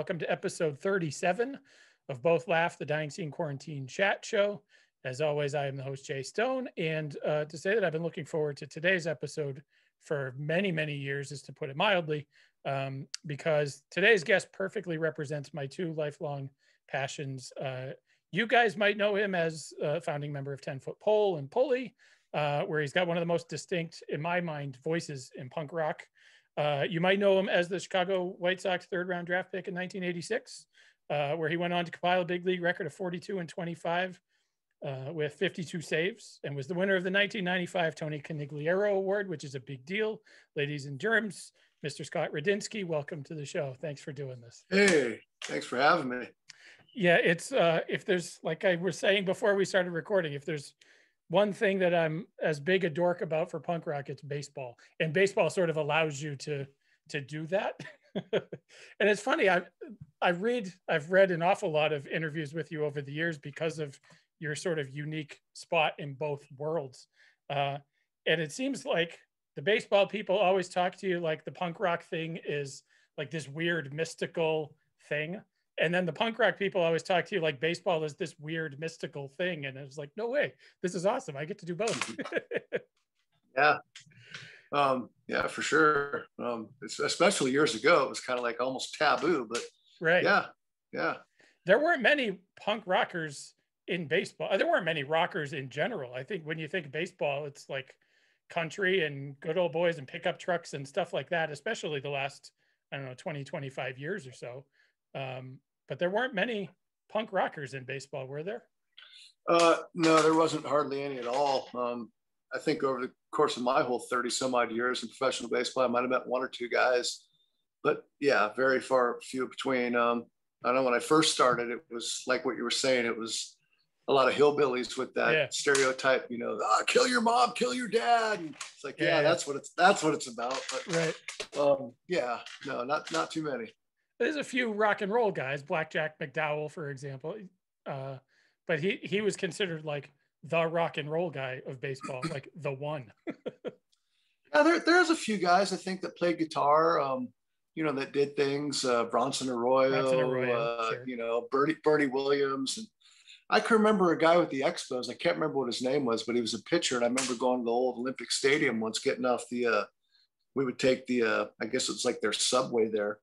Welcome to episode 37 of Both Laugh, the Dying Scene Quarantine Chat Show. As always, I am the host, Jay Stone. And uh, to say that I've been looking forward to today's episode for many, many years is to put it mildly, um, because today's guest perfectly represents my two lifelong passions. Uh, you guys might know him as a founding member of 10 Foot Pole and Pulley, uh, where he's got one of the most distinct, in my mind, voices in punk rock. Uh, you might know him as the Chicago White Sox third round draft pick in 1986, uh, where he went on to compile a big league record of 42 and 25 uh, with 52 saves and was the winner of the 1995 Tony Conigliaro Award, which is a big deal. Ladies and germs, Mr. Scott Radinsky, welcome to the show. Thanks for doing this. Hey, thanks for having me. Yeah, it's uh, if there's like I was saying before we started recording, if there's one thing that I'm as big a dork about for punk rock, it's baseball, and baseball sort of allows you to to do that. and it's funny, I I read I've read an awful lot of interviews with you over the years because of your sort of unique spot in both worlds, uh, and it seems like the baseball people always talk to you like the punk rock thing is like this weird mystical thing and then the punk rock people always talk to you like baseball is this weird mystical thing. And it's like no way. This is awesome. I get to do both. Yeah. Um, yeah for sure. Um, especially years ago it was kind of like almost taboo but right. yeah yeah. There weren't many punk rockers in baseball. There weren't many rockers in general. I think when you think baseball it's like country and good old boys and pickup trucks and stuff like that especially the last i don't know 20 25 years or so. Um, but there weren't many punk rockers in baseball, were there? Uh, no, there wasn't hardly any at all. Um, I think over the course of my whole 30 some odd years in professional baseball, I might have met one or two guys, but yeah, very far few between. Um, I know when I first started, it was like what you were saying, it was a lot of hillbillies with that yeah. stereotype, you know, ah, kill your mom, kill your dad. And it's like, yeah, yeah, that's what it's, that's what it's about. But right. Um, yeah, no, not, not too many there's a few rock and roll guys, Blackjack McDowell, for example. Uh, but he he was considered like the rock and roll guy of baseball, like the one. yeah, there, there's a few guys I think that played guitar. Um, you know, that did things. Uh, Bronson Arroyo, Bronson Arroyo uh, sure. you know, Bernie Bernie Williams, and I can remember a guy with the Expos. I can't remember what his name was, but he was a pitcher, and I remember going to the old Olympic Stadium once, getting off the. Uh, we would take the, uh, I guess it's like their subway there,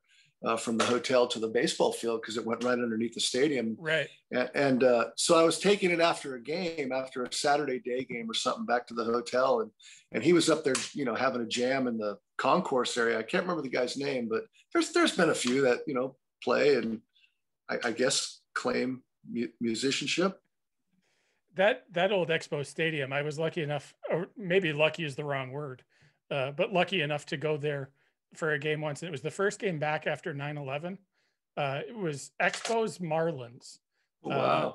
uh, from the hotel to the baseball field because it went right underneath the stadium. Right. And, and uh, so I was taking it after a game, after a Saturday day game or something, back to the hotel, and and he was up there, you know, having a jam in the concourse area. I can't remember the guy's name, but there's there's been a few that you know play and I, I guess claim mu- musicianship. That that old Expo Stadium, I was lucky enough, or maybe lucky is the wrong word, uh, but lucky enough to go there for a game once. It was the first game back after 9 11. Uh, it was Expos Marlins. Oh, wow. Uh,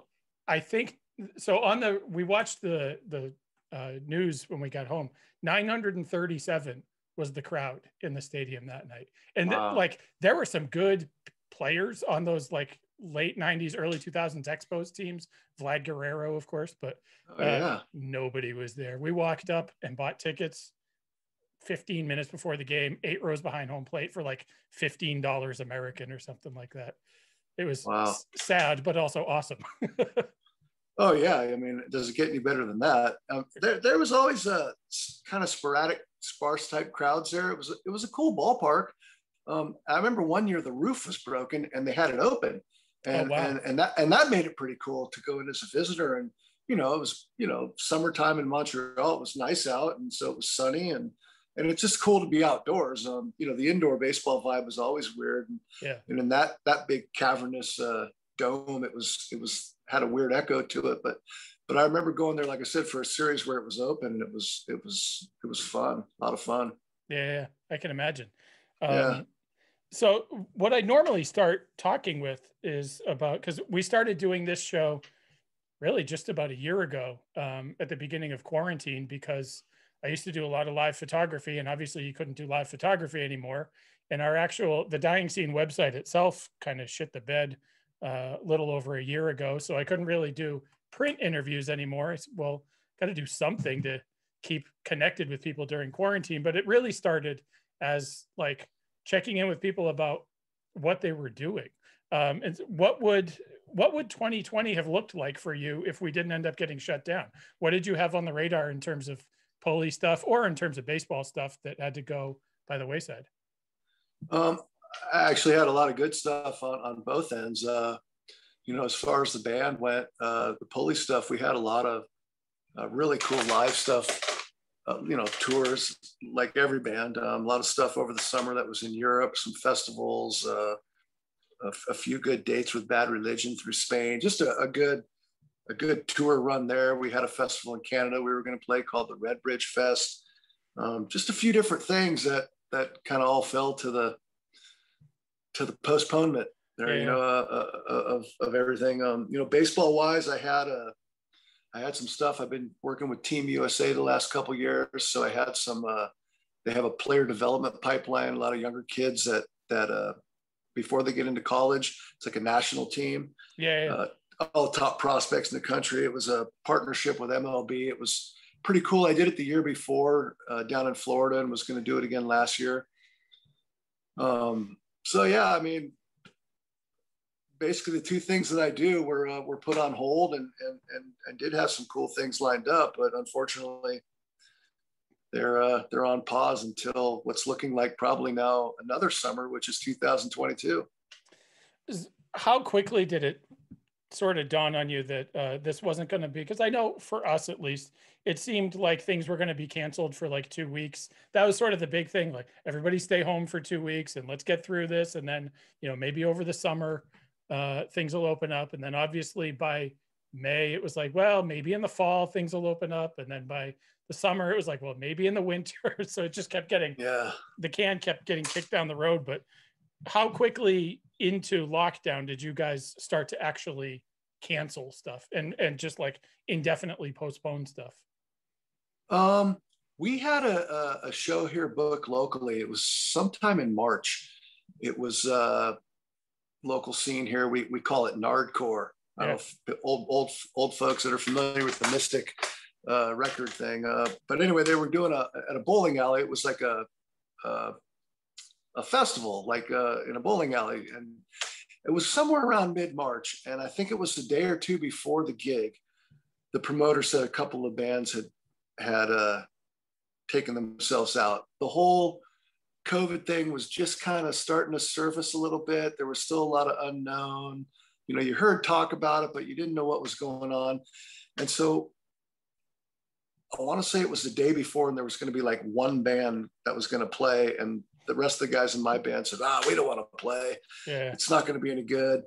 I think so. On the, we watched the, the uh, news when we got home. 937 was the crowd in the stadium that night. And wow. th- like there were some good players on those like late 90s, early 2000s Expos teams. Vlad Guerrero, of course, but oh, yeah. Uh, nobody was there. We walked up and bought tickets 15 minutes before the game, eight rows behind home plate for like $15 American or something like that. It was wow. sad, but also awesome. oh yeah. I mean, does it get any better than that? Um, there, there was always a kind of sporadic, sparse type crowds there. It was, it was a cool ballpark. Um, I remember one year the roof was broken and they had it open and, oh, wow. and, and that, and that made it pretty cool to go in as a visitor. And, you know, it was, you know, summertime in Montreal, it was nice out. And so it was sunny and, and it's just cool to be outdoors. Um, you know, the indoor baseball vibe was always weird, and, yeah. and in that that big cavernous uh, dome, it was it was had a weird echo to it. But but I remember going there, like I said, for a series where it was open, and it was it was it was fun, a lot of fun. Yeah, yeah I can imagine. Um, yeah. So what I normally start talking with is about because we started doing this show really just about a year ago um, at the beginning of quarantine because I used to do a lot of live photography, and obviously you couldn't do live photography anymore. And our actual the dying scene website itself kind of shit the bed uh, a little over a year ago, so I couldn't really do print interviews anymore. Said, well, got to do something to keep connected with people during quarantine. But it really started as like checking in with people about what they were doing. Um, and what would what would 2020 have looked like for you if we didn't end up getting shut down? What did you have on the radar in terms of Pulley stuff or in terms of baseball stuff that had to go by the wayside? Um, I actually had a lot of good stuff on, on both ends. Uh, you know, as far as the band went, uh, the Pulley stuff, we had a lot of uh, really cool live stuff, uh, you know, tours like every band, um, a lot of stuff over the summer that was in Europe, some festivals, uh, a, a, few good dates with Bad Religion through Spain, just a, a, good, a good tour run there. We had a festival in Canada we were going to play called the Red Bridge Fest. Um, just a few different things that that kind of all fell to the to the postponement there, yeah. you know, uh, uh, uh, of, of everything. Um, you know, baseball wise, I had a, I had some stuff. I've been working with Team USA the last couple years, so I had some. Uh, they have a player development pipeline. A lot of younger kids that that uh, before they get into college, it's like a national team. Yeah. yeah. All top prospects in the country. It was a partnership with MLB. It was pretty cool. I did it the year before uh, down in Florida and was going to do it again last year. Um, so yeah, I mean, basically the two things that I do were uh, were put on hold and, and and and did have some cool things lined up, but unfortunately, they're uh, they're on pause until what's looking like probably now another summer, which is 2022. How quickly did it sort of dawn on you that uh, this wasn't going to be? Because I know for us at least, it seemed like things were going to be canceled for like two weeks. That was sort of the big thing. Like everybody stay home for two weeks and let's get through this, and then you know maybe over the summer uh, things will open up. And then obviously by May, it was like, well, maybe in the fall things will open up. And then by the summer, it was like, well, maybe in the winter. so it just kept getting, yeah, the can kept getting kicked down the road. But how quickly into lockdown did you guys start to actually cancel stuff and and just like indefinitely postpone stuff? Um, we had a, a, a show here booked locally. It was sometime in March. It was uh, local scene here. We, we call it Nardcore. I don't know if old, old, old folks that are familiar with the Mystic uh, record thing. Uh, but anyway, they were doing a, at a bowling alley. It was like a, a, a festival, like uh, in a bowling alley. And it was somewhere around mid-March. And I think it was a day or two before the gig. The promoter said a couple of bands had, had uh, taken themselves out. The whole COVID thing was just kind of starting to surface a little bit. There was still a lot of unknown. You know, you heard talk about it, but you didn't know what was going on. And so I want to say it was the day before, and there was going to be like one band that was going to play, and the rest of the guys in my band said, "Ah, we don't want to play. Yeah. It's not going to be any good."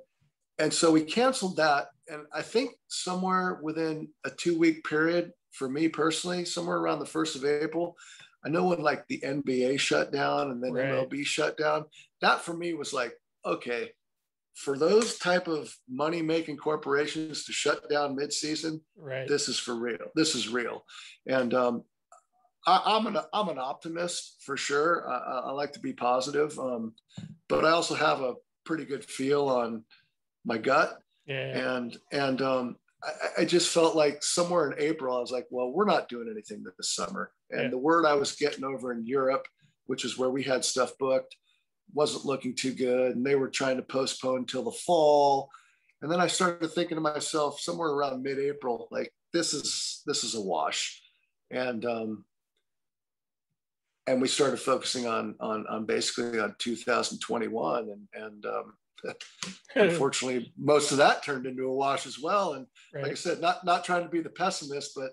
And so we canceled that. And I think somewhere within a two-week period, for me personally, somewhere around the first of April, I know when like the NBA shut down and then right. MLB shut down, that for me was like, okay, for those type of money making corporations to shut down midseason, right. this is for real. This is real. And um, I, am an I'm an optimist for sure. I, I like to be positive, um, but I also have a pretty good feel on my gut. Yeah. And and um, I, I, just felt like somewhere in April, I was like, well, we're not doing anything this summer. And yeah. the word I was getting over in Europe, which is where we had stuff booked, wasn't looking too good. And they were trying to postpone until the fall. And then I started thinking to myself, somewhere around mid-April, like this is this is a wash. And um, and we started focusing on on on basically on 2021 and and um, unfortunately, most of that turned into a wash as well. And right. like I said, not not trying to be the pessimist, but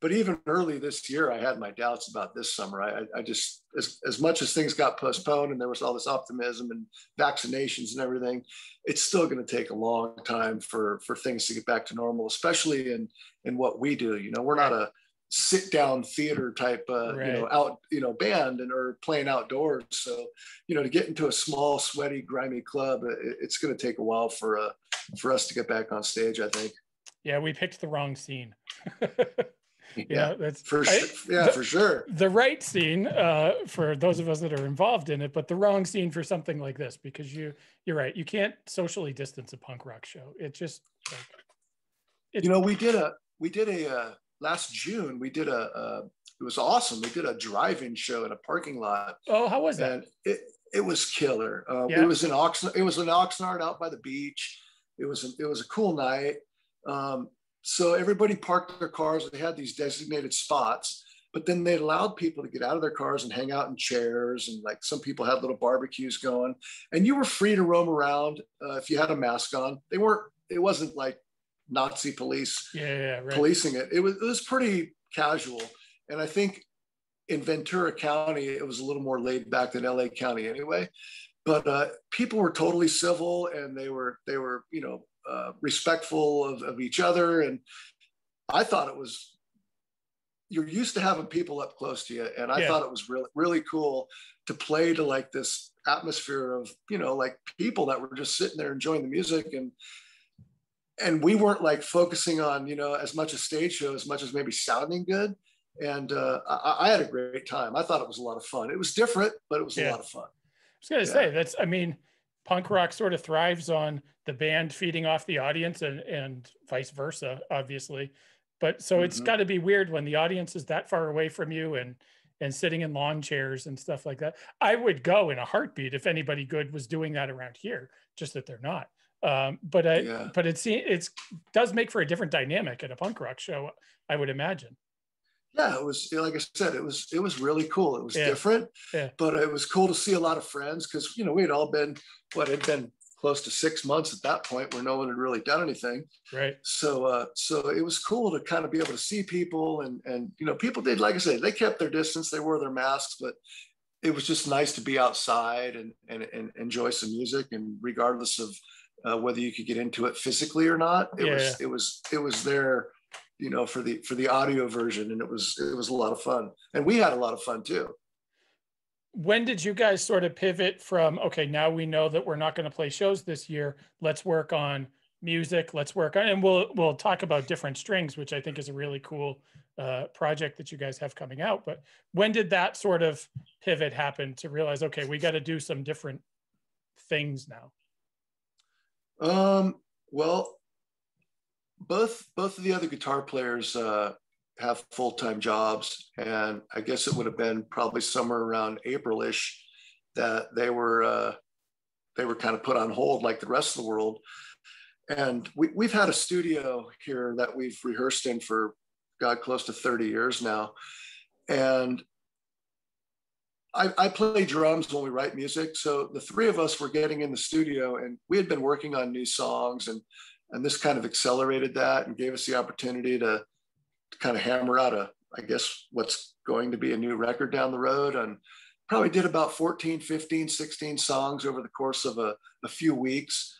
but even early this year, I had my doubts about this summer. I, I just as as much as things got postponed and there was all this optimism and vaccinations and everything, it's still going to take a long time for for things to get back to normal, especially in in what we do. You know, we're not a sit down theater type uh, right. you know out you know band and or playing outdoors. So you know to get into a small sweaty grimy club it, it's going to take a while for uh for us to get back on stage i think. Yeah we picked the wrong scene. Yeah that's for I, yeah the, for sure. the right scene uh for those of us that are involved in it but the wrong scene for something like this because you you're right you can't socially distance a punk rock show. It just like, you know we did a we did a uh, last June we did a, a, it was awesome. We did a drive-in show in a parking lot. Oh, how was that? And it it was killer. Uh, yeah. It was in Oxnard. It was in Oxnard out by the beach. It was a, it was a cool night. Um, so everybody parked their cars. They had these designated spots, but then they allowed people to get out of their cars and hang out in chairs. And like some people had little barbecues going, and you were free to roam around uh, if you had a mask on. They weren't. It wasn't like Nazi police yeah, yeah, right. policing it. It was it was pretty casual, and I think in Ventura County it was a little more laid back than LA County anyway. But uh, people were totally civil, and they were they were you know uh, respectful of, of each other, and I thought it was. You're used to having people up close to you, and I yeah. thought it was really really cool to play to like this atmosphere of you know like people that were just sitting there enjoying the music and and we weren't like focusing on you know as much a stage show as much as maybe sounding good. And uh, I, I, had a great time. I thought it was a lot of fun. It was different but it was yeah. a lot of fun. I was going to yeah. say that's i mean punk rock sort of thrives on the band feeding off the audience and, and vice versa obviously. But so mm-hmm. it's got to be weird when the audience is that far away from you and and sitting in lawn chairs and stuff like that. I would go in a heartbeat if anybody good was doing that around here just that they're not um, but I, yeah. but it's it's does make for a different dynamic at a punk rock show, I would imagine. Yeah, it was like I said, it was it was really cool. It was yeah. different, yeah. but it was cool to see a lot of friends because you know we had all been what had been close to six months at that point where no one had really done anything. Right. So uh, so it was cool to kind of be able to see people and and you know people did like I said they kept their distance, they wore their masks, but it was just nice to be outside and and, and enjoy some music and regardless of uh, whether you could get into it physically or not. It yeah. was it was it was there, you know, for the for the audio version, and it was it was a lot of fun, and we had a lot of fun too. When did you guys sort of pivot from okay, now we know that we're not going to play shows this year. Let's work on music. Let's work on, and we'll we'll talk about different strings, which I think is a really cool uh, project that you guys have coming out. But when did that sort of pivot happen to realize, okay, we got to do some different things now? Um, well, both both of the other guitar players uh, have full time jobs, and I guess it would have been probably somewhere around April-ish that they were uh, they were kind of put on hold like the rest of the world. And we, we've had a studio here that we've rehearsed in for God close to 30 years now, and I, I, play drums when we write music. So the three of us were getting in the studio and we had been working on new songs and and this kind of accelerated that and gave us the opportunity to, to kind of hammer out a, I guess, what's going to be a new record down the road. And probably did about 14, 15, 16 songs over the course of a, a few weeks.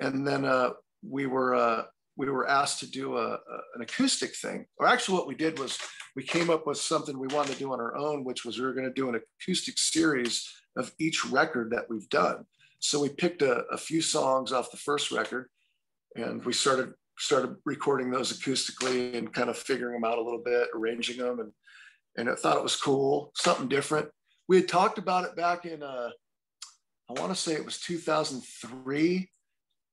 And then uh, we were uh, we were asked to do a, a, an acoustic thing. Or actually, what we did was we came up with something we wanted to do on our own, which was we were going to do an acoustic series of each record that we've done. So we picked a, a few songs off the first record, and we started started recording those acoustically and kind of figuring them out a little bit, arranging them, and and I thought it was cool, something different. We had talked about it back in uh, I want to say it was 2003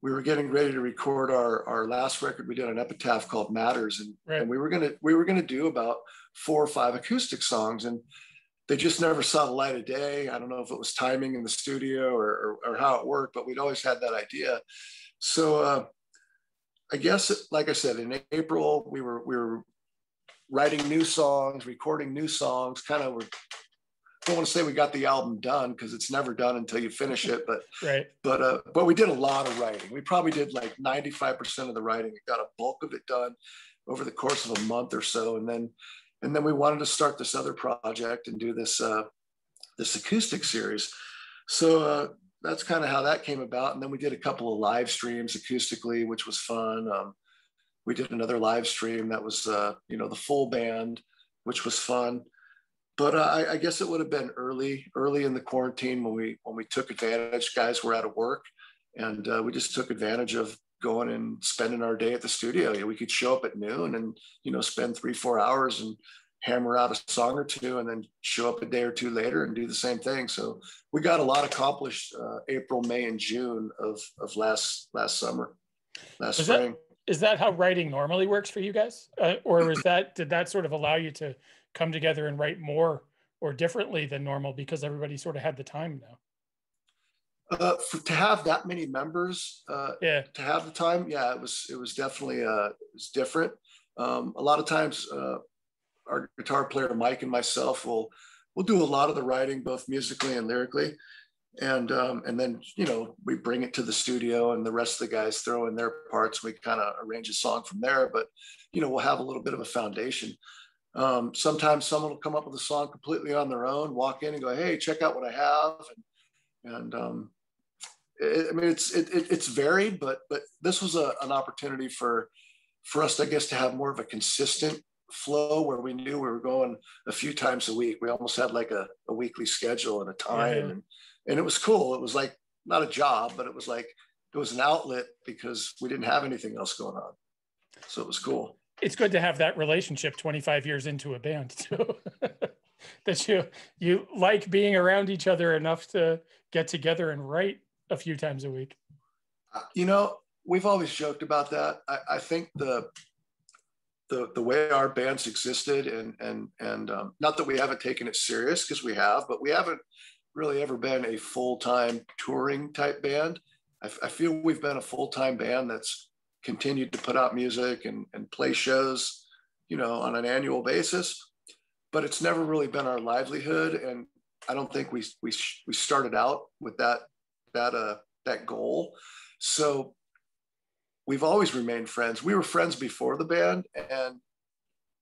we were getting ready to record our our last record we did an epitaph called matters and, right. and we were gonna we were gonna do about four or five acoustic songs and they just never saw the light of day i don't know if it was timing in the studio or, or, or how it worked but we'd always had that idea so uh, i guess like i said in april we were we were writing new songs recording new songs kind of were don't want to say we got the album done because it's never done until you finish it, but right. But uh, but we did a lot of writing. We probably did like 95% of the writing. We got a bulk of it done over the course of a month or so, and then and then we wanted to start this other project and do this uh, this acoustic series. So uh, that's kind of how that came about. And then we did a couple of live streams acoustically, which was fun. Um, we did another live stream that was uh, you know the full band, which was fun but uh, I, I, guess it would have been early, early in the quarantine when we when we took advantage. Guys were out of work, and uh, we just took advantage of going and spending our day at the studio. You know, we could show up at noon and you know spend three four hours and hammer out a song or two, and then show up a day or two later and do the same thing. So we got a lot accomplished uh, April, May, and June of of last last summer, last is spring. That, is that how writing normally works for you guys, uh, or is that did that sort of allow you to come together and write more or differently than normal because everybody sort of had the time now? Uh, for, to have that many members, uh, yeah, to have the time, yeah, it was it was definitely uh, it was different. Um, a lot of times, uh, our guitar player Mike and myself will we'll do a lot of the writing, both musically and lyrically, and um, and then you know we bring it to the studio, and the rest of the guys throw in their parts. We kind of arrange a song from there, but you know we'll have a little bit of a foundation. Um, sometimes someone will come up with a song completely on their own, walk in and go, "Hey, check out what I have," and, and um, it, I mean it's it, it, it's varied, but but this was a, an opportunity for for us, I guess, to have more of a consistent flow where we knew we were going a few times a week. We almost had like a, a weekly schedule and a time, yeah. and and it was cool. It was like not a job, but it was like it was an outlet because we didn't have anything else going on. So it was cool. It's good to have that relationship 25 years into a band too. that you you like being around each other enough to get together and write a few times a week. You know, we've always joked about that. I, I think the the the way our bands existed and and and um, not that we haven't taken it serious because we have, but we haven't really ever been a full-time touring type band. I, I feel we've been a full-time band that's continued to put out music and, and play shows, you know, on an annual basis, but it's never really been our livelihood. And I don't think we, we, we started out with that, that, uh, that goal. So we've always remained friends. We were friends before the band and,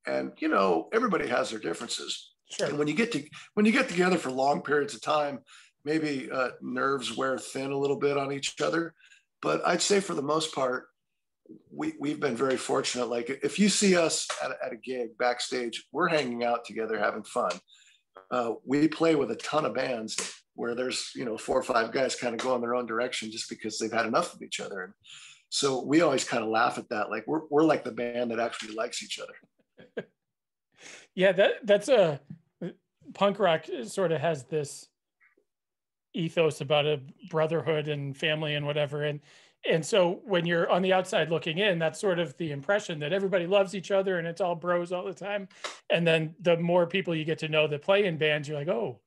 and, you know, everybody has their differences Sure. And when you get to when you get together for long periods of time, maybe uh, nerves wear thin a little bit on each other. But I'd say for the most part, we we've been very fortunate. Like if you see us at, at a gig backstage, we're hanging out together, having fun. Uh, we play with a ton of bands where there's you know four or five guys kind of going their own direction just because they've had enough of each other. And so we always kind of laugh at that. Like we're we're like the band that actually likes each other. yeah, that that's a punk rock sort of has this ethos about a brotherhood and family and whatever and and so when you're on the outside looking in that's sort of the impression that everybody loves each other and it's all bros all the time and then the more people you get to know that play in bands you're like oh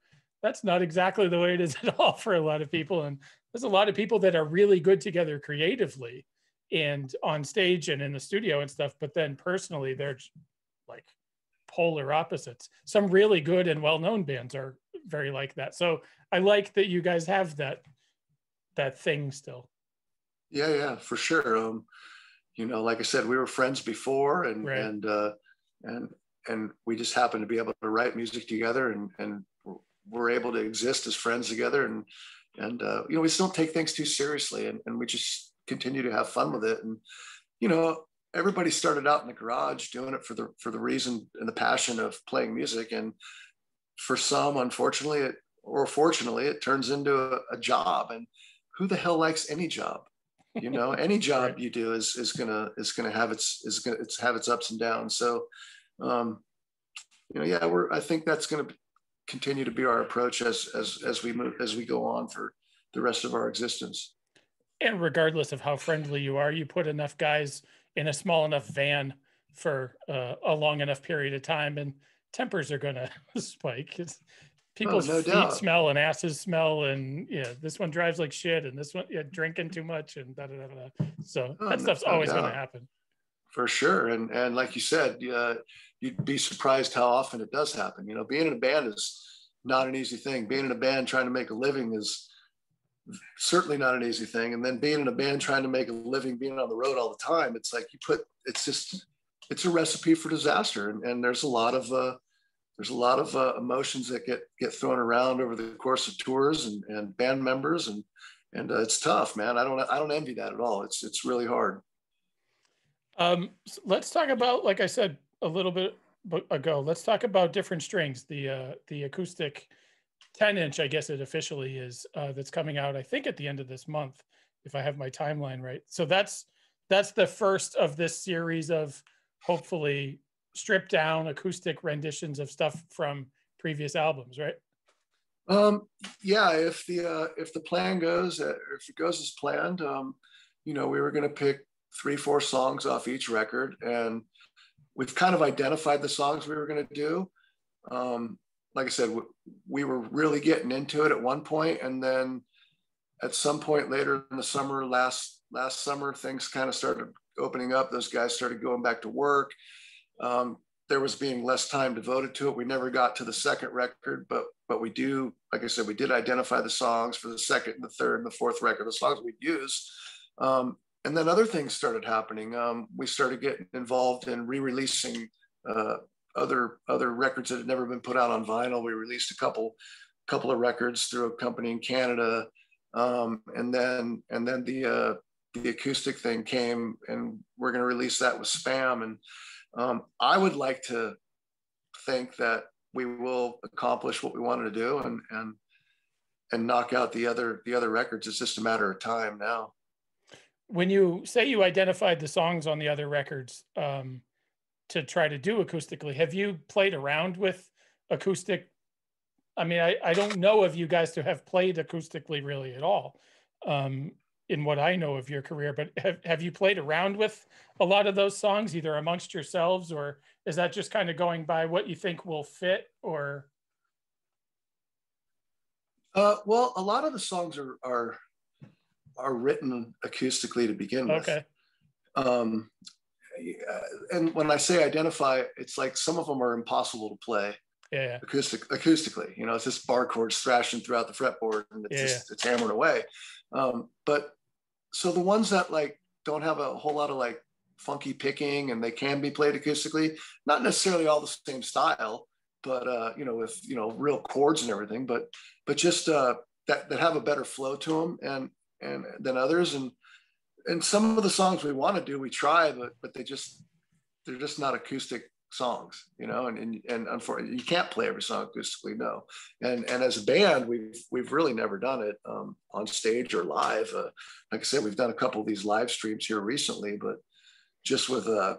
that's not exactly the way it is at all for a lot of people and there's a lot of people that are really good together creatively and on stage and in the studio and stuff but then personally they're like polar opposites. Some really good and well-known bands are very like that. So I like that you guys have that that thing still. Yeah, yeah, for sure. Um, you know, like I said, we were friends before, and right. and uh, and and we just happened to be able to write music together, and and we're able to exist as friends together, and and uh, you know, we still take things too seriously, and and we just continue to have fun with it, and you know, everybody started out in the garage doing it for the for the reason and the passion of playing music and for some unfortunately it, or fortunately it turns into a, a, job and who the hell likes any job you know any job you do is is gonna is gonna have its is gonna it's have its ups and downs. So um you know yeah we're i think that's gonna continue to be our approach as as as we move as we go on for the rest of our existence. And regardless of how friendly you are you put enough guys in a small enough van for uh, a long enough period of time, and tempers are going to spike. It's, people's oh, no feet doubt. smell and asses smell, and yeah, this one drives like shit, and this one yeah, drinking too much, and da da da da. So oh, that stuff's no always going to happen. For sure, and and like you said, uh, you'd be surprised how often it does happen. You know, being in a band is not an easy thing. Being in a band trying to make a living is certainly not an easy thing. And then being in a band, trying to make a living, being on the road all the time, it's like you put, it's just, it's a recipe for disaster. And, and there's a lot of, uh, there's a lot of uh, emotions that get get thrown around over the course of tours and, and band members, and and uh, it's tough, man. I don't I don't envy that at all. It's it's really hard. Um, let's talk about, like I said a little bit ago, let's talk about different strings. The uh, the acoustic 10 inch, I guess it officially is, uh, that's coming out, I think at the end of this month, if I have my timeline right. So that's that's the first of this series of hopefully stripped down acoustic renditions of stuff from previous albums, right? Um, yeah, if the uh, if the plan goes, uh, if it goes as planned, um, you know, we were going to pick three, four songs off each record, and we've kind of identified the songs we were going to do. Um, like I said, we were really getting into it at one point, and then at some point later in the summer, last last summer, things kind of started opening up. Those guys started going back to work. Um, there was being less time devoted to it. We never got to the second record, but but we do, like I said, we did identify the songs for the second, the third, and the fourth record, the songs we'd use. Um, and then other things started happening. Um, we started getting involved in re-releasing uh, other other records that had never been put out on vinyl. We released a couple couple of records through a company in Canada, um, and then and then the uh, the acoustic thing came, and we're going to release that with SBÄM. And um, I would like to think that we will accomplish what we wanted to do, and and and knock out the other the other records. It's just a matter of time now when you say you identified the songs on the other records um, to try to do acoustically, have you played around with acoustic? I mean, I, I don't know of you guys to have played acoustically really at all um, in what I know of your career, but have, have you played around with a lot of those songs either amongst yourselves or is that just kind of going by what you think will fit or? Uh, well, a lot of the songs are, are are written acoustically to begin with. Okay. Um, and when I say identify, it's like some of them are impossible to play. Yeah. Acoustic, acoustically, you know, it's just bar chords thrashing throughout the fretboard, and it's yeah, just it's hammering away. Um, but so the ones that like don't have a whole lot of like funky picking and they can be played acoustically, not necessarily all the same style, but uh, you know, with you know real chords and everything, but but just uh, that that have a better flow to them and and than others. And and some of the songs we want to do we try but but they just they're just not acoustic songs you know and and, and unfortunately you can't play every song acoustically no. And and as a band we've we've really never done it um, on stage or live. Uh, like i said we've done a couple of these live streams here recently but just with uh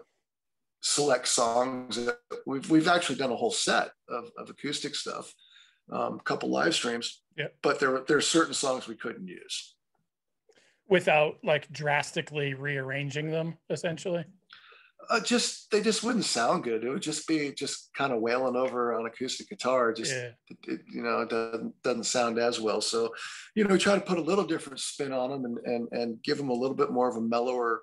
select songs we've we've actually done a whole set of, of acoustic stuff um, a couple live streams yeah. but there there are certain songs we couldn't use. Without like drastically rearranging them essentially uh, just they just wouldn't sound good. It would just be just kind of wailing over on acoustic guitar. Just yeah. it, you know it doesn't, doesn't sound as well. So you know try to put a little different spin on them and and, and give them a little bit more of a mellower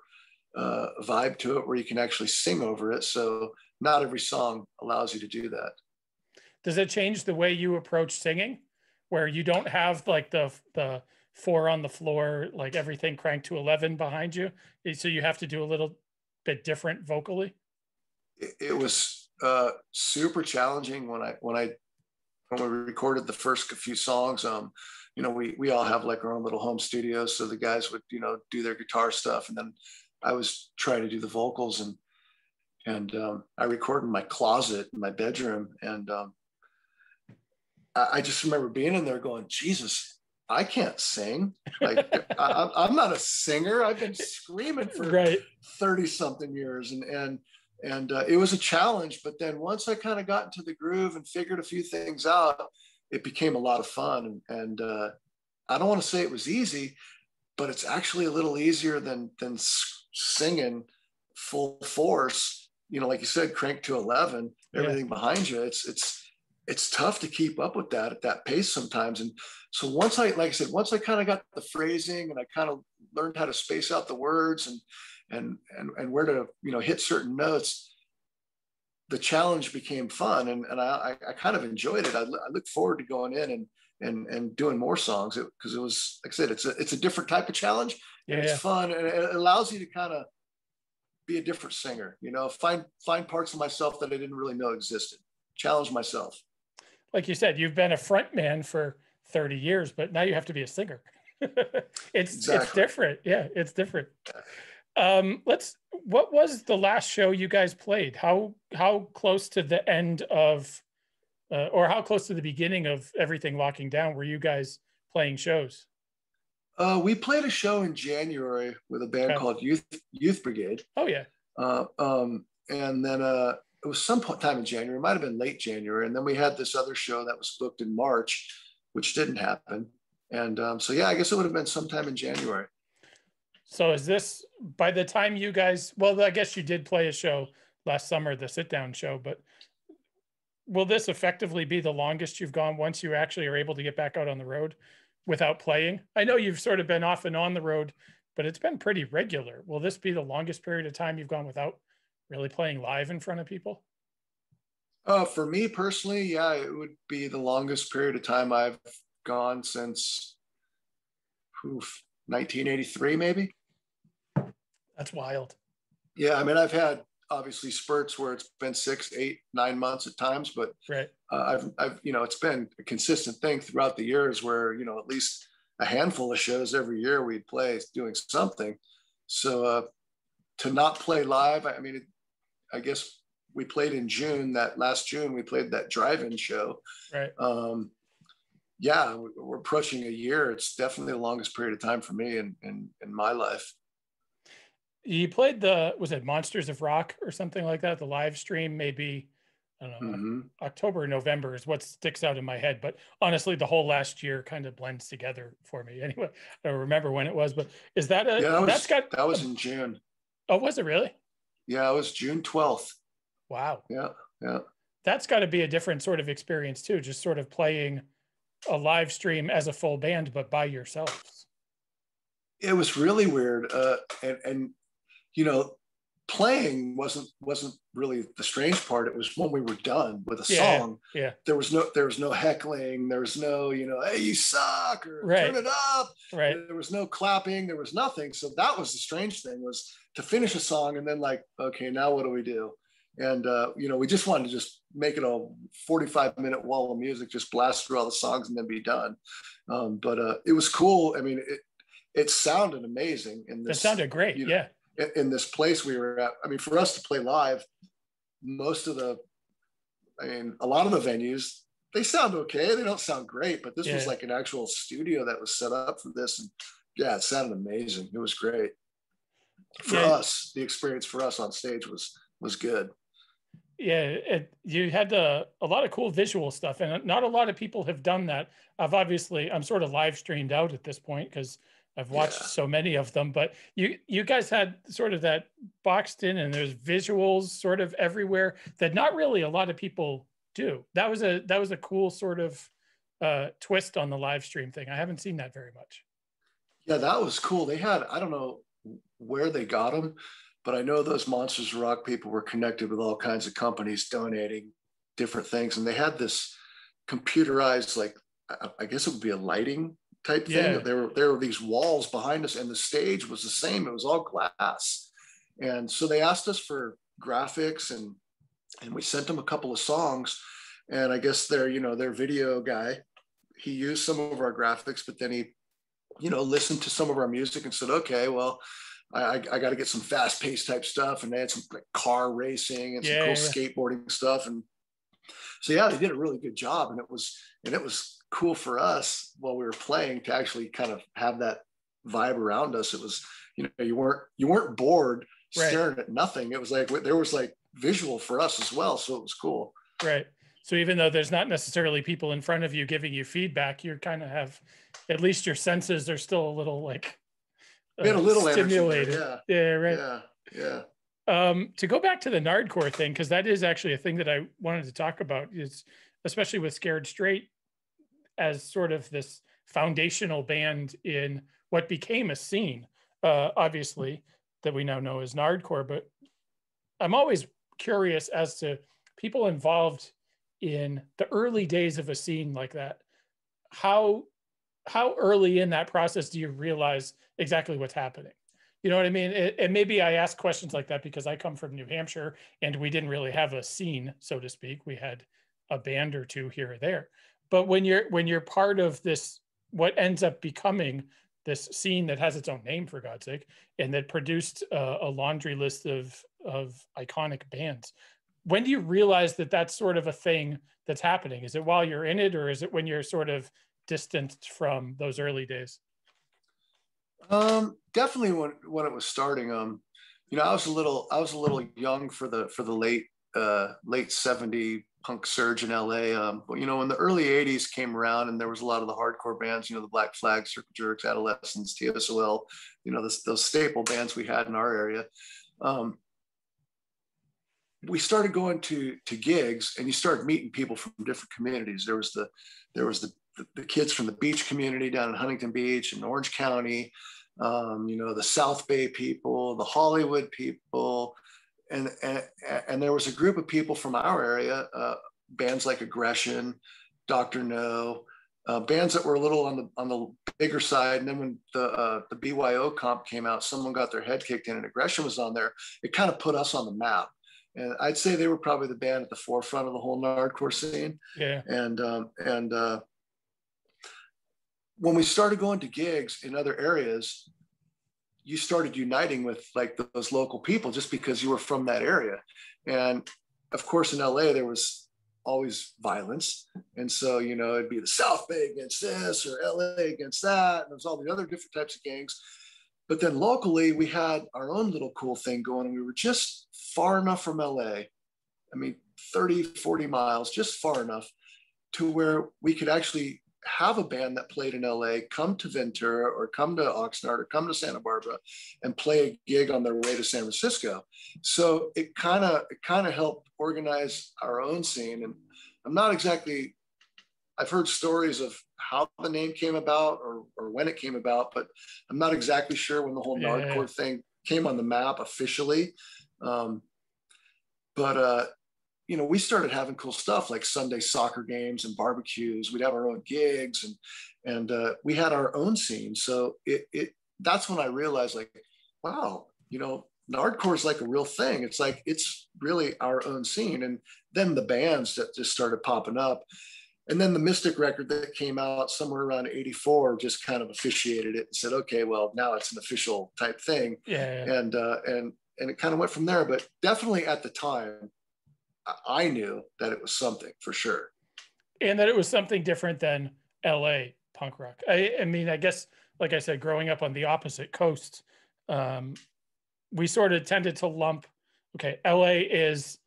uh, vibe to it where you can actually sing over it. So not every song allows you to do that. Does it change the way you approach singing? Where you don't have like the the four on the floor, like everything cranked to 11 behind you. So you have to do a little bit different vocally. It, it was uh, super challenging when I, when I, when we recorded the first few songs, um, you know, we, we all have like our own little home studios. So the guys would, you know, do their guitar stuff. And then I was trying to do the vocals and, and um, I recorded in my closet in my bedroom. And um, I, I just remember being in there going, Jesus, I can't sing. Like I, am not a singer. I've been screaming for right. 30 something years and, and, and uh, it was a challenge. But then once I kind of got into the groove and figured a few things out, it became a lot of fun. And, and uh, I don't want to say it was easy, but it's actually a little easier than, than singing full force, you know, like you said, crank to 11, everything yeah. behind you. It's, it's, it's tough to keep up with that at that pace sometimes. And so once I, like I said, once I kind of got the phrasing and I kind of learned how to space out the words and and and and where to you know hit certain notes, the challenge became fun and and I I kind of enjoyed it. I, I look forward to going in and and and doing more songs because it, it, was like I said, it's a it's a different type of challenge. Yeah, it's fun and it allows you to kind of be a different singer. You know, find find parts of myself that I didn't really know existed. Challenge myself. Like you said, you've been a front man for 30 years, but now you have to be a singer. it's exactly. it's different. Yeah, it's different. Um, let's what was the last show you guys played? How how close to the end of uh, or how close to the beginning of everything locking down were you guys playing shows? Uh, we played a show in January with a band okay. called Youth Youth Brigade. Oh yeah. Uh, um, and then uh, it was some time in January. It might have been late January, and then we had this other show that was booked in March which didn't happen. And um, so, yeah, I guess it would have been sometime in January. So is this by the time you guys? Well, I guess you did play a show last summer, the sit down show, but will this effectively be the longest you've gone once you actually are able to get back out on the road without playing? I know you've sort of been off and on the road, but it's been pretty regular. Will this be the longest period of time you've gone without really playing live in front of people? Uh, for me personally, yeah, it would be the longest period of time I've gone since oof, 1983, maybe. That's wild. Yeah, I mean, I've had obviously spurts where it's been six, eight, nine months at times, but right. uh, I've, I've, you know, it's been a consistent thing throughout the years where you know at least a handful of shows every year we'd play doing something. So uh, to not play live, I mean, it, I guess we played in June. That last June, we played that drive-in show. Right. Um, yeah, we're approaching a year. It's definitely the longest period of time for me in in, in my life. You played the was it Monsters of Rock or something like that? The live stream, maybe I don't know. Mm-hmm. October, November is what sticks out in my head. But honestly, the whole last year kind of blends together for me. Anyway, I don't remember when it was, but is that a yeah, that was, got that was in June. Oh, was it really? Yeah, it was June twelfth. Wow. Yeah, yeah. That's got to be a different sort of experience too. Just sort of playing a live stream as a full band, but by yourselves. It was really weird, uh, and and you know, playing wasn't wasn't really the strange part. It was when we were done with a yeah, song. Yeah. There was no there was no heckling. There was no you know, hey, you suck or right. turn it up. Right. There was no clapping. There was nothing. So that was the strange thing was to finish a song and then like, okay, now what do we do? And uh, you know, we just wanted to just make it a 45 minute wall of music, just blast through all the songs and then be done. Um, but uh, it was cool. I mean, it it sounded amazing. In this, it sounded great. You know, yeah in this place we were at. I mean, for us to play live, most of the, I mean, a lot of the venues, they sound okay. They don't sound great, but this yeah. was like an actual studio that was set up for this. And yeah, it sounded amazing. It was great. For yeah. us, the experience for us on stage was was good. Yeah, it, you had a, a lot of cool visual stuff, and not a lot of people have done that. I've obviously, I'm sort of live streamed out at this point because I've watched yeah. so many of them, but you you guys had sort of that boxed in and there's visuals sort of everywhere that not really a lot of people do. That was a that was a cool sort of uh, twist on the live stream thing. I haven't seen that very much. Yeah, that was cool. They had I don't know where they got them, but I know those Monsters Rock people were connected with all kinds of companies donating different things, and they had this computerized like I guess it would be a lighting type thing. Yeah. There were there were these walls behind us, and the stage was the same. It was all glass, and so they asked us for graphics, and and we sent them a couple of songs, and I guess their you know their video guy, he used some of our graphics, but then he, you know, listened to some of our music and said, okay, well. I, I got to get some fast paced type stuff. And they had some like car racing and some yeah, cool yeah. skateboarding stuff. And so, yeah, they did a really good job. And it was, and it was cool for us while we were playing to actually kind of have that vibe around us. It was, you know, you weren't you weren't bored staring right. at nothing. It was like there was like visual for us as well, so it was cool. Right. So even though there's not necessarily people in front of you giving you feedback, you kind of have at least your senses are still a little like uh, a little stimulated. There, yeah. Yeah. Right. Yeah. Yeah. Um, to go back to the Nardcore thing, because that is actually a thing that I wanted to talk about, is especially with Scared Straight as sort of this foundational band in what became a scene, uh, obviously, that we now know as Nardcore. But I'm always curious as to people involved in the early days of a scene like that. How how early in that process do you realize exactly what's happening? You know what I mean? and maybe I ask questions like that because I come from New Hampshire and we didn't really have a scene, so to speak. We had a band or two here or there but when you're when you're part of this what ends up becoming this scene that has its own name for god's sake and that produced uh, a laundry list of of iconic bands when do you realize that that's sort of a thing that's happening? Is it while you're in it or is it when you're sort of distanced from those early days? Um definitely when when it was starting um you know i was a little i was a little young for the for the late uh late 70 punk surge in LA. Um, but you know, when the early '80s came around, and there was a lot of the hardcore bands, you know, the Black Flag, Circle Jerks, Adolescents, TSOL, you know, those staple bands we had in our area. Um, we started going to to gigs, and you started meeting people from different communities. There was the there was the the, the, kids from the beach community down in Huntington Beach and Orange County, um, you know, the South Bay people, the Hollywood people, and, and, and there was a group of people from our area, uh, bands like Aggression, Dr. Know, uh, bands that were a little on the on the bigger side. And then when the uh, the BYO comp came out, someone got their head kicked in, and Aggression was on there. It kind of put us on the map. And I'd say they were probably the band at the forefront of the whole nardcore scene. Yeah. And um, and uh, when we started going to gigs in other areas, you started uniting with like those local people just because you were from that area. And of course, in LA, there was always violence. And so, you know, it'd be the South Bay against this or LA against that. And there's all the other different types of gangs. But then locally, we had our own little cool thing going. And we were just far enough from LA. I mean, 30, 40 miles, just far enough to where we could actually have a band that played in LA come to Ventura or come to Oxnard or come to Santa Barbara and play a gig on their way to San Francisco. So it kind of it kind of helped organize our own scene. And I'm not exactly I've heard stories of how the name came about or, or when it came about, but I'm not exactly sure when the whole yeah. Nardcore thing came on the map officially. Um, but uh, you know, we started having cool stuff like Sunday soccer games and barbecues. We'd have our own gigs and and uh, we had our own scene. So it, it that's when I realized like, wow, you know, Nardcore is like a real thing. It's like it's really our own scene. And then the bands that just started popping up. And then the Mystic record that came out somewhere around 84 just kind of officiated it and said, okay, well, now it's an official type thing. Yeah. yeah. And uh, and and it kind of went from there. But definitely at the time, I knew that it was something for sure. And that it was something different than LA punk rock. I, I mean, I guess, like I said, growing up on the opposite coast, um, we sort of tended to lump, okay, LA is,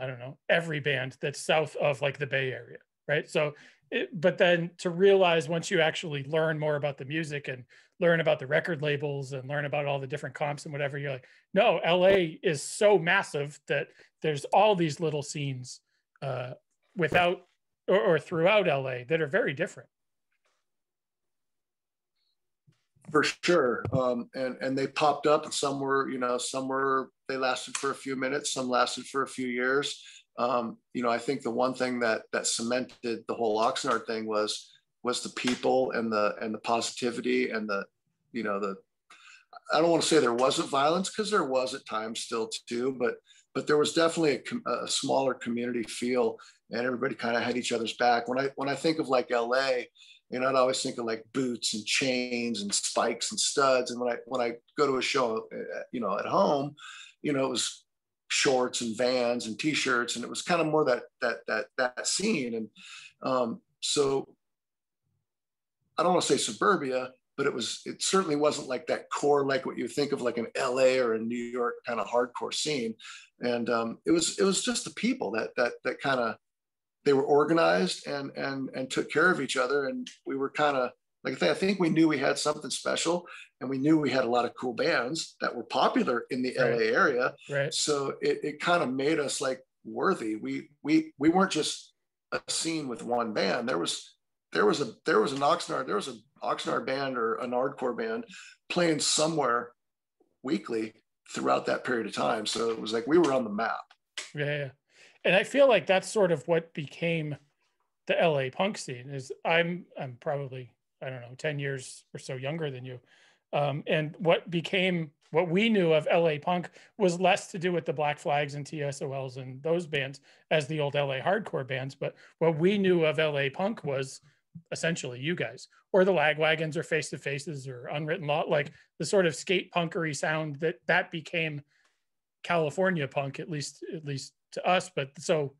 I don't know, every band that's south of like the Bay Area, right? So, it, but then to realize once you actually learn more about the music and learn about the record labels and learn about all the different comps and whatever, you're like, no, LA is so massive that there's all these little scenes uh, without or, or throughout LA that are very different. For sure, um, and and they popped up, and some were, you know, some were they lasted for a few minutes, some lasted for a few years. Um, you know, I think the one thing that that cemented the whole Oxnard thing was was the people and the and the positivity and the you know the I don't want to say there wasn't violence because there was at times still too, but but there was definitely a, a smaller community feel and everybody kind of had each other's back. When I when I think of like LA, you know, I'd always think of like boots and chains and spikes and studs. And when I when I go to a show, uh, you know, at home, you know, it was shorts and vans and t-shirts, and it was kind of more that that that that scene. And um, so I don't want to say suburbia, but it was it certainly wasn't like that core like what you think of like an LA or a New York kind of hardcore scene and um, it was it was just the people that that that kind of they were organized and and and took care of each other and we were kind of like I think, I think we knew we had something special and we knew we had a lot of cool bands that were popular in the right. LA area right so it, it kind of made us like worthy we we we weren't just a scene with one band there was there was a there was an Oxnard there was an Oxnard band or an hardcore band playing somewhere weekly throughout that period of time. So it was like we were on the map. Yeah. And I feel like that's sort of what became the LA punk scene is I'm I'm probably, I don't know, 10 years or so younger than you. Um, and what became what we knew of LA punk was less to do with the Black Flags and TSOLs and those bands as the old LA hardcore bands. But what we knew of LA punk was essentially you guys or the lagwagons or face to faces or unwritten law like the sort of skate punkery sound that that became california punk at least at least to us but so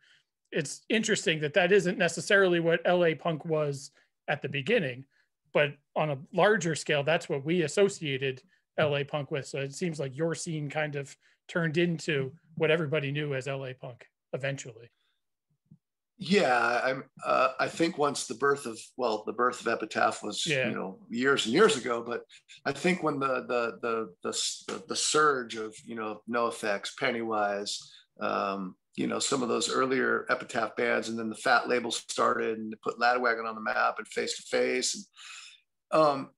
it's interesting that that isn't necessarily what la punk was at the beginning but on a larger scale that's what we associated la punk with so it seems like your scene kind of turned into what everybody knew as la punk eventually yeah i'm uh, i think once the birth of well the birth of epitaph was yeah. you know years and years ago but i think when the the the the, the, surge of you know NOFX, pennywise um, you know, some of those earlier Epitaph bands, and then the Fat label started and put Lagwagon on the map and Face to Face, and um,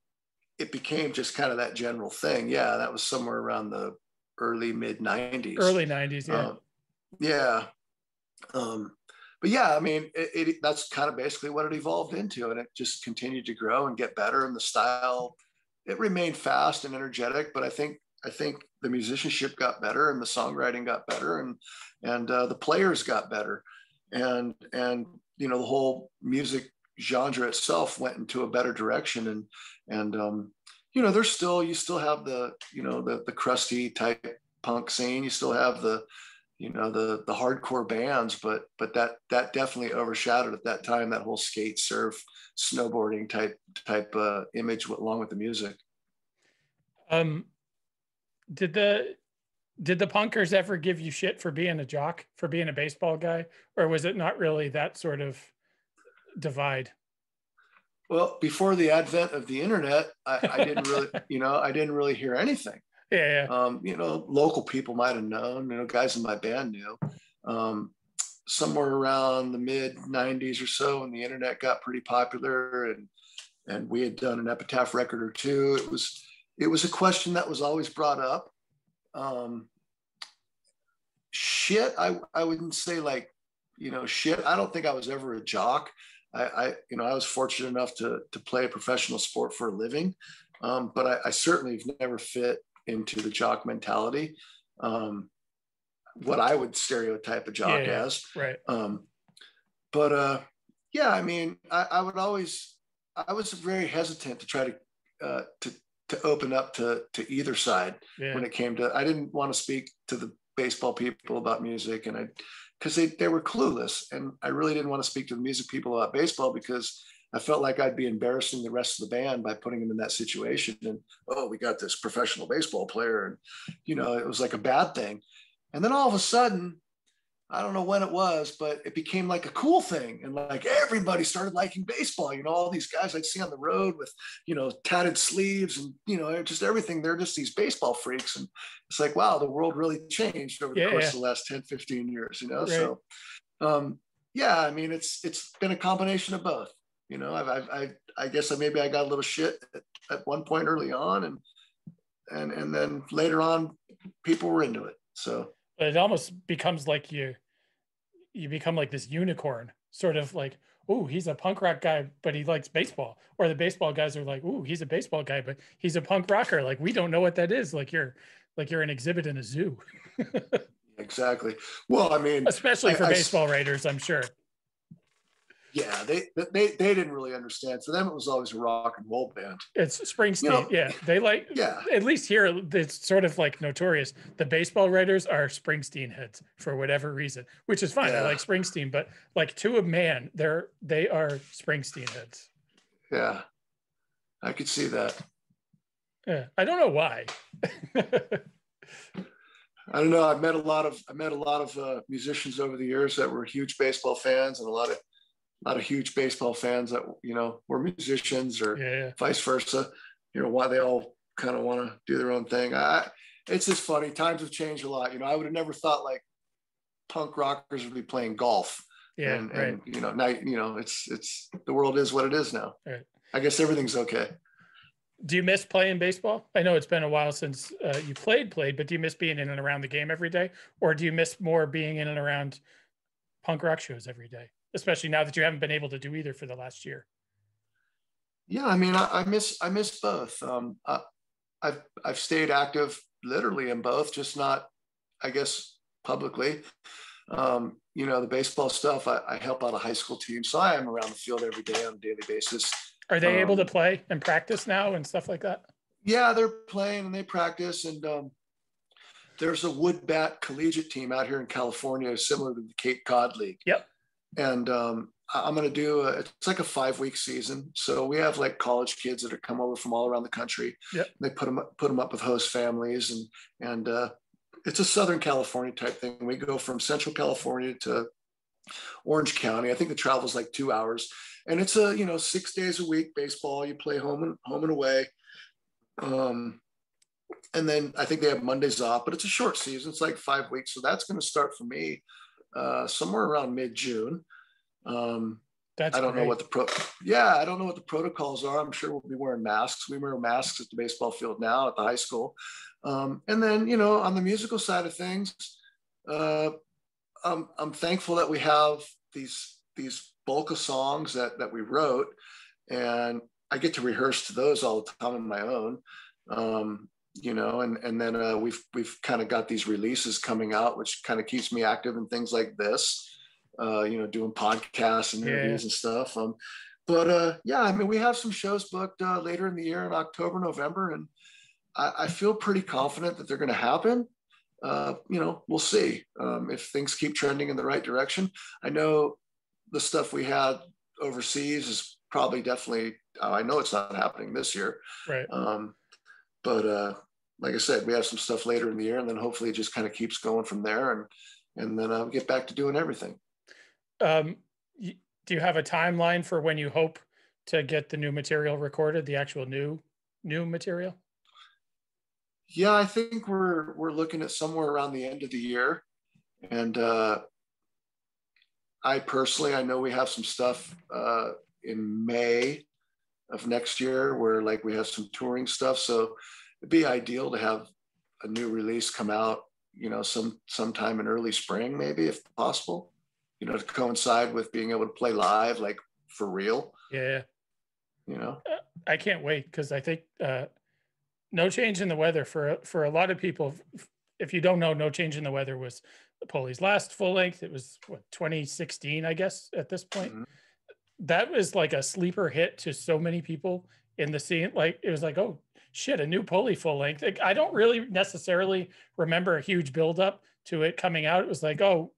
it became just kind of that general thing. Yeah, that was somewhere around the early mid '90s. Early '90s, yeah. Um, yeah. Um, but yeah, I mean, it, it, that's kind of basically what it evolved into, and it just continued to grow and get better. And the style, it remained fast and energetic, but I think I think the musicianship got better and the songwriting got better and and uh, the players got better and and you know the whole music genre itself went into a better direction. And and um, you know there's still you still have the you know the the crusty type punk scene. You still have the you know the the hardcore bands but but that that definitely overshadowed at that time that whole skate surf snowboarding type type uh, image along with the music. Um did the did the punkers ever give you shit for being a jock for being a baseball guy? Or was it not really that sort of divide well before the advent of the internet i, I didn't really you know i didn't really hear anything yeah, yeah. Um, you know local people might have known you know guys in my band knew um, somewhere around the mid 90s or so when the internet got pretty popular and and we had done an epitaph record or two it was it was a question that was always brought up. Um, shit, I, I wouldn't say like, you know, shit. I don't think I was ever a jock. I, I you know, I was fortunate enough to, to play a professional sport for a living. Um, but I, I, certainly have never fit into the jock mentality. Um, what I would stereotype a jock yeah, as. Right. Um, but uh, yeah, I mean, I, I, would always, I was very hesitant to try to, uh, to to open up to to either side yeah. when it came to I didn't want to speak to the baseball people about music and I because they, they were clueless and I really didn't want to speak to the music people about baseball because I felt like I'd be embarrassing the rest of the band by putting them in that situation and oh we got this professional baseball player and you know it was like a bad thing. And then all of a sudden I don't know when it was, but it became like a cool thing. And like everybody started liking baseball. You know, all these guys I'd see on the road with, you know, tatted sleeves and, you know, just everything. They're just these baseball freaks. And it's like, wow, the world really changed over the yeah, course yeah. of the last 10, 15 years, you know? Right. So, um, yeah, I mean, it's, it's been a combination of both, you know, I've, I've, I, I guess I, maybe I got a little shit at, at one point early on and, and, and then later on people were into it. So, it almost becomes like you you become like this unicorn sort of like oh he's a punk rock guy but he likes baseball. Or the baseball guys are like oh he's a baseball guy but he's a punk rocker. Like we don't know what that is. Like you're like you're an exhibit in a zoo. Exactly. Well i mean especially for I, baseball I, writers i'm sure yeah, they they they didn't really understand. For them, it was always a rock and roll band. It's Springsteen. You know, yeah, they like. Yeah. At least here, it's sort of like notorious. The baseball writers are Springsteen heads for whatever reason, which is fine. Yeah. I like Springsteen, but like to a man, they're they are Springsteen heads. Yeah, I could see that. Yeah, I don't know why. I don't know. I've met a lot of I met a lot of uh, musicians over the years that were huge baseball fans, and a lot of not a huge baseball fans that you know were musicians or yeah. vice versa. You know why they all kind of want to do their own thing. I, it's just funny. Times have changed a lot. You know, I would have never thought like punk rockers would be playing golf. Yeah, and, right. and you know now you know it's it's the world is what it is now. Right. I guess everything's okay. Do you miss playing baseball? I know it's been a while since uh, you played played, but do you miss being in and around the game every day, or do you miss more being in and around punk rock shows every day? Especially now that you haven't been able to do either for the last year? Yeah, I mean, I, I miss I miss both. Um, I, I've I've stayed active literally in both, just not, I guess, publicly. Um, you know, the baseball stuff. I, I, help out a high school team, so I am around the field every day on a daily basis. Are they um, able to play and practice now and stuff like that? Yeah, they're playing and they practice, and um, there's a wood bat collegiate team out here in California, similar to the Cape Cod League. Yep and um, I'm going to do a, it's like a five week season. So we have like college kids that are come over from all around the country. Yep. They put them put them up with host families and and uh, it's a Southern California type thing. We go from Central California to Orange County. I think the travel is like two hours, and it's a you know six days a week baseball. You play home and home and away. Um, and then I think they have Mondays off, but it's a short season. It's like five weeks, so that's going to start for me uh, somewhere around mid June. Um, That's I don't great. know what the pro. Yeah, I don't know what the protocols are. I'm sure we'll be wearing masks. We wear masks at the baseball field now at the high school. Um, and then you know, on the musical side of things, uh, I'm I'm thankful that we have these these bulk of songs that that we wrote, and I get to rehearse to those all the time on my own. Um, you know, and and then uh, we've we've kind of got these releases coming out, which kind of keeps me active in things like this. Uh, you know, doing podcasts and interviews Yeah. and stuff. Um, but uh, yeah, I mean, we have some shows booked uh, later in the year in October, November, and I, I feel pretty confident that they're going to happen. Uh, you know, we'll see um, if things keep trending in the right direction. I know the stuff we had overseas is probably definitely. I know it's not happening this year, right. um, but uh, like I said, we have some stuff later in the year, and then hopefully it just kind of keeps going from there, and and then I'll get back to doing everything. Um, do you have a timeline for when you hope to get the new material recorded, the actual new new material? Yeah, I think we're we're looking at somewhere around the end of the year, and uh, I personally, I know we have some stuff uh, in May of next year where like we have some touring stuff. So it'd be ideal to have a new release come out, you know, some sometime in early spring, maybe if possible, you know, to coincide with being able to play live, like for real, Yeah, you know. I can't wait because I think uh, no change in the weather for for a lot of people. If you don't know, no change in the weather was Pulley's last full length. It was what 2016, I guess, at this point. Mhm. That was like a sleeper hit to so many people in the scene. Like it was like, oh shit, a new Pulley full length. Like, I don't really necessarily remember a huge buildup to it coming out. It was like, oh,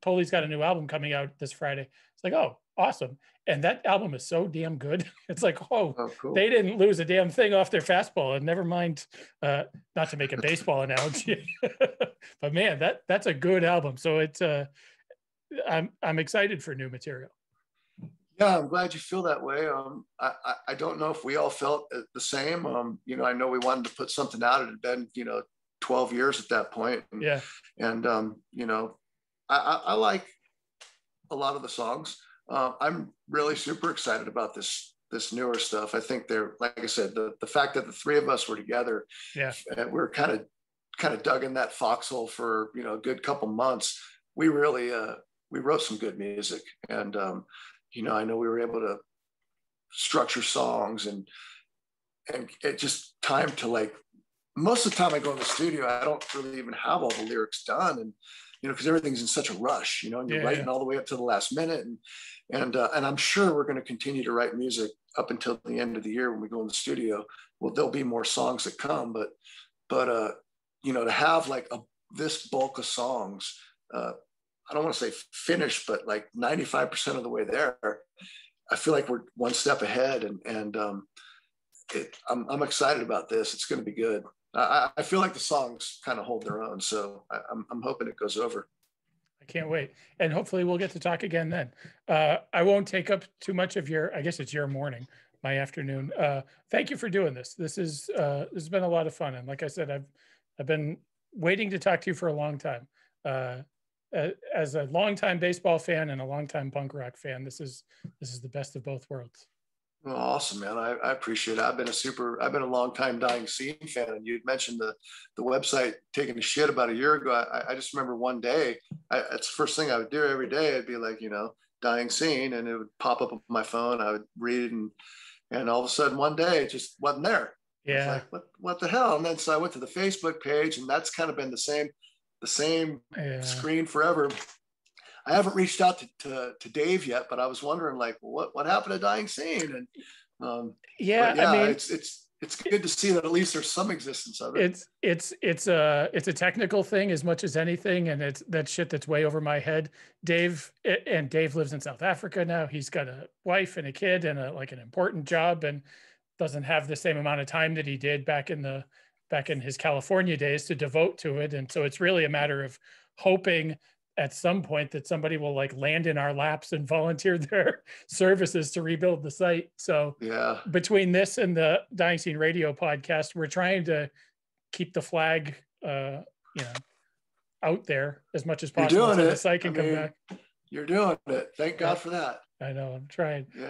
Pulley's got a new album coming out this Friday. It's like, oh, awesome. And that album is so damn good. It's like, oh, Oh, cool. they didn't lose a damn thing off their fastball and never mind uh not to make a baseball analogy but man that that's a good album so it's uh i'm i'm excited for new material Yeah, I'm glad you feel that way. Um, I, I, I don't know if we all felt uh, the same. Um, you know, I know we wanted to put something out. It had been, you know, 12 years at that point. And, yeah and um, you know, I, I, I like a lot of the songs. Uh, I'm really super excited about this this newer stuff. I think they're, like I said, the the fact that the three of us were together, Yeah. and we're kind of kind of dug in that foxhole for you know a good couple months. We really uh, we wrote some good music, and um, you know, I know we were able to structure songs and and it just time to like most of the time I go in the studio, I don't really even have all the lyrics done, and you know, because everything's in such a rush, you know, and you're Yeah, writing yeah. all the way up to the last minute, and and uh, and I'm sure we're going to continue to write music up until the end of the year when we go in the studio. Well, there'll be more songs that come, but but uh, you know, to have like a this bulk of songs, uh, I don't want to say finished, but like 95% of the way there, I feel like we're one step ahead, and and um, it, I'm I'm excited about this. It's going to be good. I, I feel like the songs kind of hold their own, so I, I'm I'm hoping it goes over. i can't wait and hopefully we'll get to talk again then uh i won't take up too much of your i guess it's your morning my afternoon uh thank you for doing this this is uh this has been a lot of fun and like i said i've i've been waiting to talk to you for a long time uh as a longtime baseball fan and a longtime punk rock fan, this is this is the best of both worlds. Well, awesome, man. I, I appreciate it. I've been a super, I've been a long time dying scene fan. And you'd mentioned the the website taking a shit about a year ago. I, I just remember one day, I, it's the first thing I would do every day. I'd be like, you know, dying scene, and it would pop up on my phone. I would read, and and all of a sudden one day it just wasn't there. I was Yeah, like, what what the hell? And then so I went to the Facebook page, and that's kind of been the same, the same yeah. screen forever. I haven't reached out to, to, to Dave yet, but I was wondering like, what, what happened to dying scene? And um, Yeah, yeah, I mean, it's, it's, it's good to see that at least there's some existence of it. it's it's it's a it's a technical thing as much as anything and it's that shit that's way over my head dave and dave lives in south africa now he's got a wife and a kid and a like an important job and doesn't have the same amount of time that he did back in the back in his california days to devote to it and so it's really a matter of hoping at some point that somebody will like land in our laps and volunteer their services to rebuild the site so yeah. between this and the Dying Scene Radio podcast, we're trying to keep the flag, uh, you know, out there as much as possible You're doing so it. the site can I come mean, back. You're doing it. Thank God for that. I know. I'm trying. Yeah.